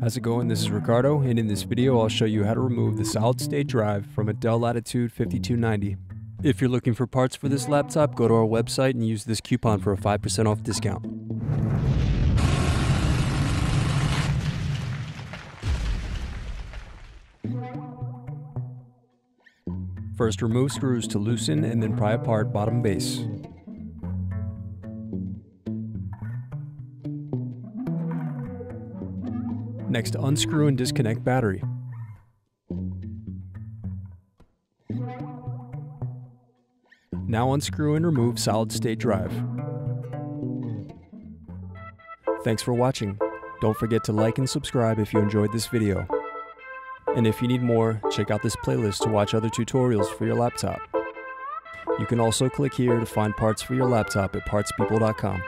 How's it going? This is Ricardo, and in this video I'll show you how to remove the solid state drive from a Dell Latitude 5290. If you're looking for parts for this laptop, go to our website and use this coupon for a 5% off discount. First remove screws to loosen and then pry apart bottom base. Next, unscrew and disconnect battery. Now unscrew and remove solid state drive. Thanks for watching. Don't forget to like and subscribe if you enjoyed this video. And if you need more, check out this playlist to watch other tutorials for your laptop. You can also click here to find parts for your laptop at partspeople.com.